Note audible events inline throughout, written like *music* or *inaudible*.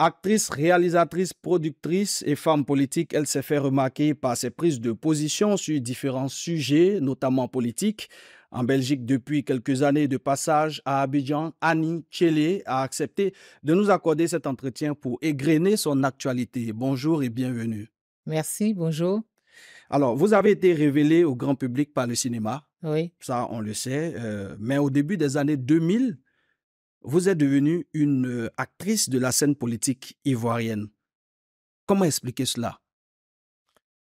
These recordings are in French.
Actrice, réalisatrice, productrice et femme politique, elle s'est fait remarquer par ses prises de position sur différents sujets, notamment politiques. En Belgique, depuis quelques années de passage à Abidjan, Annie Tchélé a accepté de nous accorder cet entretien pour égrener son actualité. Bonjour et bienvenue. Merci, bonjour. Alors, vous avez été révélée au grand public par le cinéma. Oui. Ça, on le sait. Euh, mais au début des années 2000, vous êtes devenue une euh, actrice de la scène politique ivoirienne. Comment expliquer cela?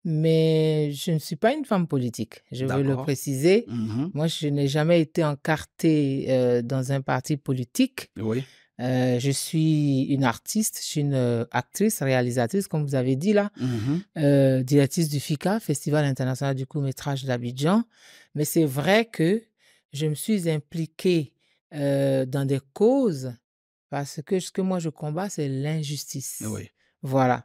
Mais je ne suis pas une femme politique, je veux le préciser. Mhm. Moi, je n'ai jamais été encartée euh, dans un parti politique. Oui. Euh, je suis une artiste, je suis une actrice, réalisatrice, comme vous avez dit là, Mhm. euh, directrice du FICA, Festival international du court-métrage d'Abidjan. Mais c'est vrai que je me suis impliquée euh, dans des causes parce que ce que moi je combats, c'est l'injustice. Oui. Voilà.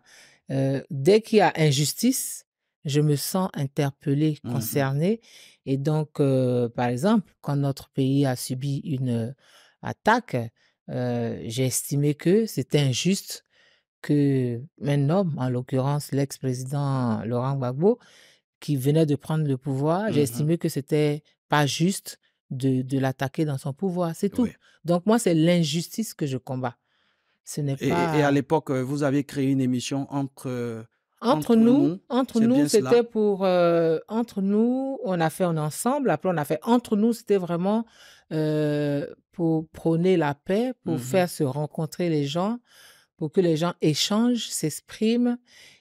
Euh, dès qu'il y a injustice, je me sens interpellée, Mhm. concernée. Et donc, euh, par exemple, quand notre pays a subi une attaque, j'ai estimé que c'était injuste que un homme, en l'occurrence l'ex-président Laurent Gbagbo, qui venait de prendre le pouvoir, j'ai Mhm. estimé que c'était pas juste de, de l'attaquer dans son pouvoir. C'est tout. Oui. Donc, moi, c'est l'injustice que je combats. Ce n'est Et, et- et à pas. l'époque, euh, vous avez créé une émission entre, euh, Entre entre nous, nous. entre nous, c'était pour euh, entre nous, on a fait est ensemble. Après, on a fait entre nous, c'était vraiment euh, pour prôner la paix, pour Mhm. faire se rencontrer les gens, pour que les gens échangent, s'expriment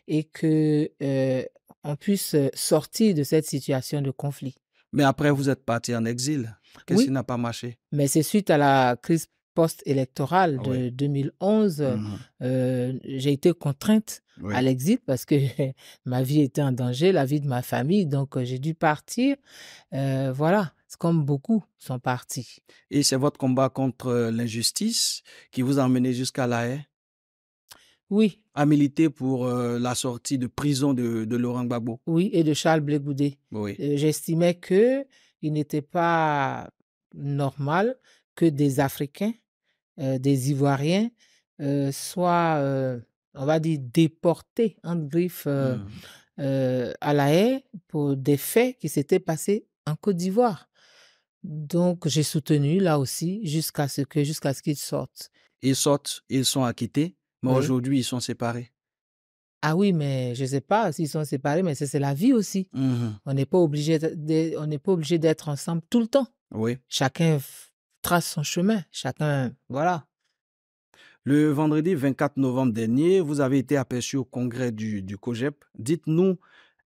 et que euh, on puisse sortir de cette situation de conflit. Mais après, vous êtes parti en exil. Qu'est-ce qui n'a pas marché? Mais c'est suite à la crise post-électorale Oui. de 2011, Mhm. euh, j'ai été contrainte Oui. à l'exil parce que *laughs* ma vie était en danger, la vie de ma famille, donc euh, j'ai dû partir. Euh, voilà, c'est comme beaucoup sont partis. Et c'est votre combat contre euh, l'injustice qui vous a emmené jusqu'à La Haye Oui, à militer pour euh, la sortie de prison de, de Laurent Gbagbo. oui, et de Charles Blé Goudé. Oui. Euh, J'estimais que il n'était pas normal que des Africains, euh, des Ivoiriens, soient, on va dire, déportés en griffe euh, à La Haye pour des faits qui s'étaient passés en Côte d'Ivoire. Donc, j'ai soutenu là aussi jusqu'à ce que jusqu'à ce qu'ils sortent. Ils sortent, ils sont acquittés, mais Oui. aujourd'hui, ils sont séparés. Ah oui, mais je ne sais pas s'ils sont séparés, mais c'est la vie aussi. On n'est pas obligé de- de- on n'est pas obligé d'être ensemble tout le temps. Oui. Chacun trace son chemin. Chacun, voilà. Le vendredi 24 novembre dernier, vous avez été aperçu au congrès du, du COGEP. Dites-nous,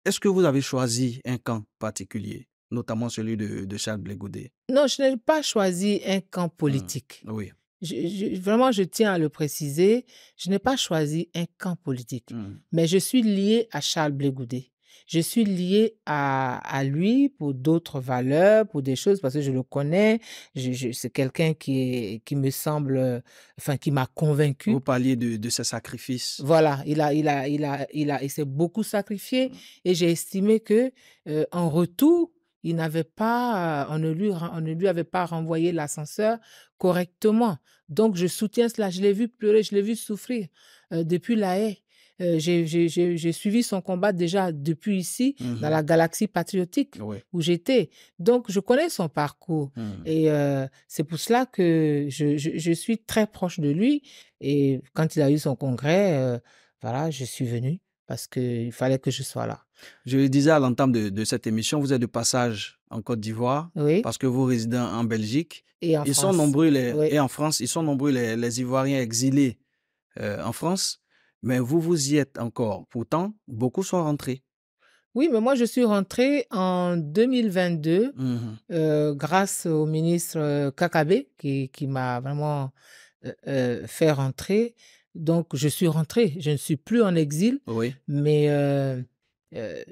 est-ce que vous avez choisi un camp particulier, notamment celui de, de Charles Blé Goudé? Non, je n'ai pas choisi un camp Mhm. politique. Oui. Je- je- vraiment, je tiens à le préciser. Je n'ai pas choisi un camp politique. Mhm. Mais je suis lié à Charles Blé Goudé. Je suis lié à, à lui pour d'autres valeurs, pour des choses, parce que je le connais. Je, je- c'est quelqu'un qui, est- qui me semble, enfin, qui m'a convaincu. Vous parliez de, de ses sacrifices. Voilà, il a, il a, il a, il a, il s'est beaucoup sacrifié et j'ai estimé que euh, en retour, il n'avait pas, on ne lui, on ne lui avait pas renvoyé l'ascenseur correctement. Donc je soutiens cela. Je l'ai vu pleurer, je l'ai vu souffrir euh, depuis la haie. Euh, j'ai, suivi son combat déjà depuis ici, dans Mhm. la galaxie patriotique Oui. où j'étais. Donc je connais son parcours. Mhm. Et euh, c'est pour cela que je, je, je suis très proche de lui. Et quand il a eu son congrès, voilà, je suis venue parce qu'il fallait que je sois là. Je le disais à l'entame de, de cette émission, vous êtes de passage en Côte d'Ivoire Oui. parce que vous résidez en Belgique. Et en Ils sont France. nombreux, les, Oui. et en France, ils sont nombreux les, les Ivoiriens exilés euh, en France, mais vous, vous y êtes encore. Pourtant, beaucoup sont rentrés. Oui, mais moi, je suis rentrée en 2022 Mhm. euh, grâce au ministre euh, Kakabe qui, qui m'a vraiment euh, fait rentrer. Donc, je suis rentrée. Je ne suis plus en exil, Oui. mais euh, euh,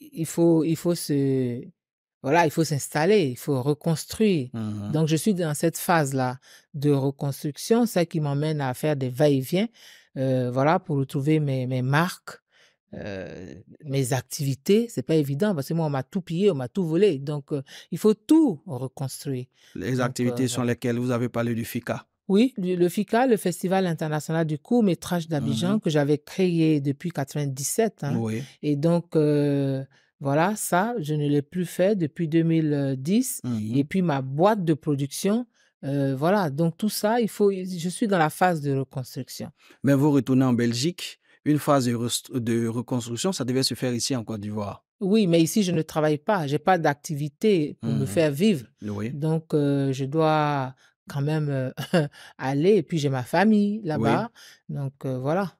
il faut, il faut se, voilà, il faut s'installer, il faut reconstruire. Mhm. Donc, je suis dans cette phase-là de reconstruction, ça qui m'emmène à faire des va-et-vient, euh, voilà, pour retrouver mes, mes marques, euh, mes activités. C'est pas évident parce que moi, on m'a tout pillé, on m'a tout volé. Donc, euh, il faut tout reconstruire. Les Donc, activités euh, voilà. lesquelles Vous avez parlé du FICA. Oui, le FICA, le Festival international du court métrage d'Abidjan Mhm. que j'avais créé depuis 97, hein. Oui. Et donc, heu, voilà, ça, je ne l'ai plus fait depuis 2010 Mhm. et puis ma boîte de production, heu, voilà, donc tout ça, il faut je suis dans la phase de reconstruction. Mais vous retournez en Belgique, une phase de reconstruction, ça devait se faire ici en Côte d'Ivoire? Oui, mais ici, je ne travaille pas, j'ai pas d'activité pour me Mhm. faire vivre. Oui. Donc, heu, je dois quand même, *laughs* aller et puis j'ai ma famille Oui. là-bas, donc, voilà.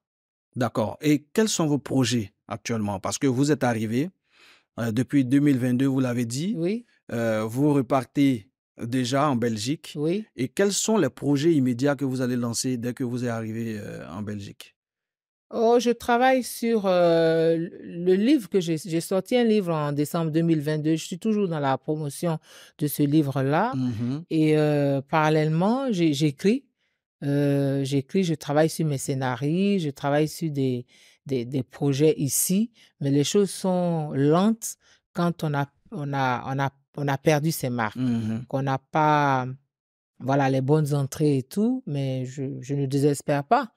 D'accord et quels sont vos projets actuellement? Parce que vous êtes arrivé, depuis 2022, vous l'avez dit, Oui, vous repartez déjà en Belgique oui. et quels sont les projets immédiats que vous allez lancer dès que vous êtes arrivé, en Belgique? Oh, je travaille sur, heu, le livre que j'ai j'ai sorti un livre en décembre 2022, je suis toujours dans la promotion de ce livre-là Mhm. et heu, parallèlement, j'ai j'écris, heu, j'écris, je travaille sur mes scénarii, je travaille sur des des des projets ici, mais les choses sont lentes quand on a on a on a on a perdu ses marques, Mhm. qu'on n'a pas, voilà, les bonnes entrées et tout, mais je je ne désespère pas,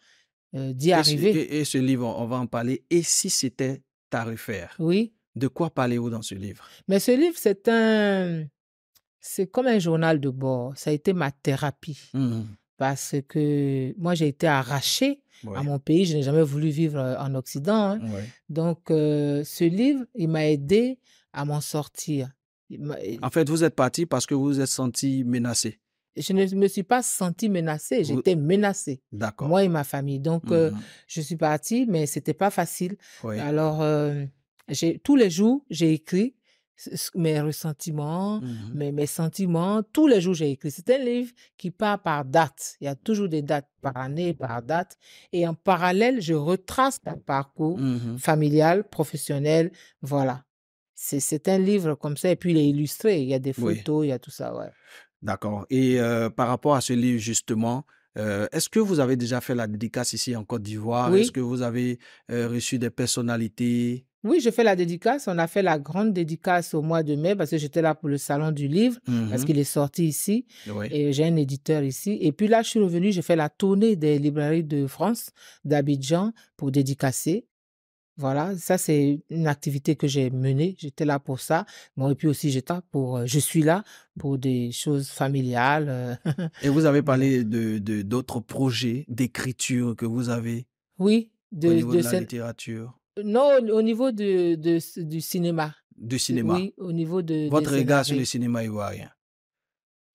heu, d'y arriver. et et ce livre, on va en parler. Et si c'était à refaire? Oui. De quoi parlez-vous dans ce livre? Mais ce livre, c'est un c'est comme un journal de bord. Ça a été ma thérapie Mhm. parce que moi, j'ai été arrachée à mon pays. Je n'ai jamais voulu vivre, heu, en Occident, hein. Ouais. Donc, heu, ce livre, il m'a aidée à m'en sortir. En fait, vous êtes parti parce que vous vous êtes senti menacé. Je ne me suis pas sentie menacée, j'étais menacée, d'accord. moi et ma famille. Donc, heu, Mhm. je suis partie, mais c'était pas facile. Oui. Alors, j'ai tous les jours, j'ai écrit mes ressentiments, Mhm. mes mes sentiments, tous les jours, j'ai écrit. C'est un livre qui part par date. Il y a toujours des dates par année, par date et en parallèle, je retrace mon parcours Mhm. familial, professionnel, voilà. C'est un livre comme ça et puis il est illustré, il y a des Oui. photos, il y a tout ça, ouais. D'accord et heu, par rapport à ce livre justement, heu, est-ce que vous avez déjà fait la dédicace ici en Côte d'Ivoire? Est-ce Oui. que vous avez, heu, reçu des personnalités? Oui, j'ai fait la dédicace. On a fait la grande dédicace au mois de mai parce que j'étais là pour le salon du livre, parce Mhm. qu'il est sorti ici Oui. et j'ai un éditeur ici. Et puis là, je suis revenue, j'ai fait la tournée des librairies de France, d'Abidjan, pour dédicacer. Voilà, ça c'est une activité que j'ai menée. J'étais là pour ça. Bon, et puis aussi, j'étais pour, heu, je suis là pour des choses familiales, heu, *laughs* Et vous avez parlé de de d'autres projets d'écriture que vous avez Oui, au de niveau de de la littérature? non, au au niveau de de du cinéma. Du cinéma? oui, au niveau de des Votre regard sur le cinéma ivoirien?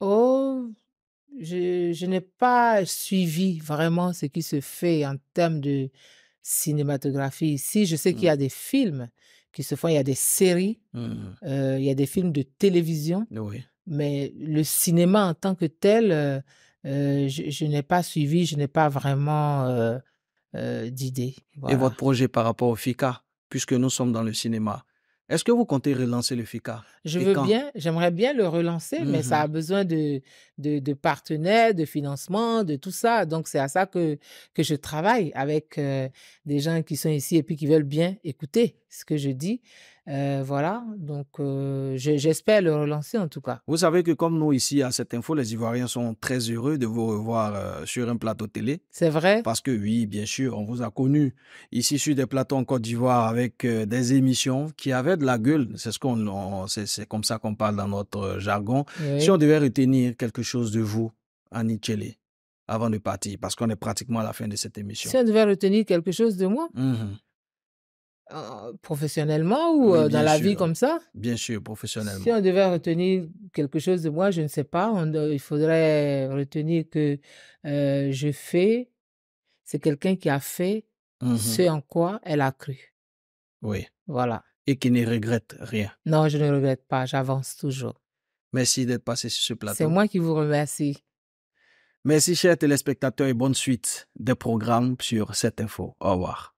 Oh, je je n'ai pas suivi vraiment ce qui se fait en termes de cinématographie ici. Je sais qu'il y Mmh. a des films qui se font, il y a des séries, Mhm. heu, il y a des films de télévision, Oui. mais le cinéma en tant que tel, heu heu, je je n'ai pas suivi, je n'ai pas vraiment, d'idée. Et votre projet par rapport au FICA? Puisque nous sommes dans le cinéma. Est-ce que vous comptez relancer le FICA? Je Et veux quand? bien, j'aimerais bien le relancer, mais ça Mhm. a besoin de de de partenaires, de financement, de tout ça. Donc c'est à ça que que je travaille avec, heu, des gens qui sont ici et puis qui veulent bien écouter ce que je dis. Heu, voilà, donc j'espère le relancer en tout cas. Vous savez que comme nous ici à cette info, les Ivoiriens sont très heureux de vous revoir, sur un plateau télé. C'est vrai? Parce que oui, bien sûr, on vous a connus ici sur des plateaux en Côte d'Ivoire avec, des émissions qui avaient de la gueule. C'est ce qu'on on c'est comme ça qu'on parle dans notre jargon. Si on devait retenir quelque chose de vous, Annie Tchélé, avant de partir, parce qu'on est pratiquement à la fin de cette Si émission. on devait retenir quelque chose de moi? Mhm. Heu, professionnellement ou Oui, heu, dans la vie comme ça? Bien sûr, Si professionnellement. on devait retenir quelque chose de moi, je ne sais pas, on il faudrait retenir que, heu, je fais c'est quelqu'un qui a fait ce Mhm. en quoi elle a cru. Oui. Voilà. Et qui ne regrette rien. Non, je ne regrette pas, j'avance toujours. Merci d'être passé sur ce C'est plateau. moi qui vous remercie. Merci chers téléspectateurs et bonne suite des programmes sur cette info. Au revoir.